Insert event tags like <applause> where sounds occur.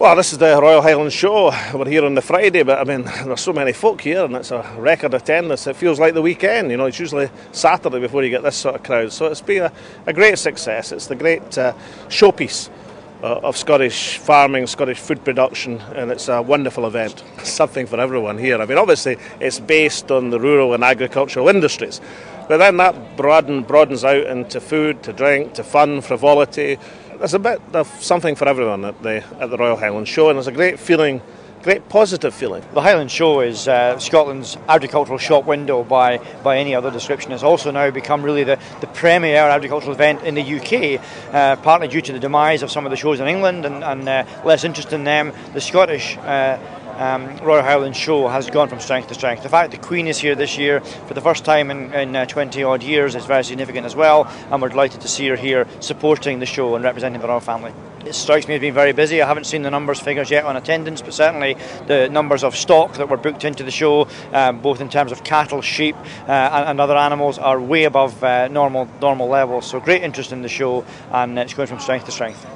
Well, this is the Royal Highland Show. We're here on the Friday, but I mean, there's so many folk here, and it's a record attendance. It feels like the weekend. You know, it's usually Saturday before you get this sort of crowd. So it's been a, a great success. It's the great uh, showpiece uh, of Scottish farming, Scottish food production, and it's a wonderful event. <laughs> Something for everyone here. I mean, obviously, it's based on the rural and agricultural industries, but then that broaden, broadens out into food, to drink, to fun, frivolity there's a bit of something for everyone at the at the Royal Highland Show, and there's a great feeling great positive feeling. The Highland Show is uh, Scotland's agricultural shop window by, by any other description. It's also now become really the, the premier agricultural event in the UK, uh, partly due to the demise of some of the shows in England and, and uh, less interest in them. The Scottish uh, um, Royal Highland Show has gone from strength to strength. The fact the Queen is here this year for the first time in, in uh, 20 odd years is very significant as well, and we're delighted to see her here supporting the show and representing the royal family. It strikes me as being very busy. I haven't seen the numbers figures yet on attendance, but certainly the numbers of stock that were booked into the show, um, both in terms of cattle, sheep, uh, and, and, other animals, are way above uh, normal normal levels. So great interest in the show, and it's going from strength to strength.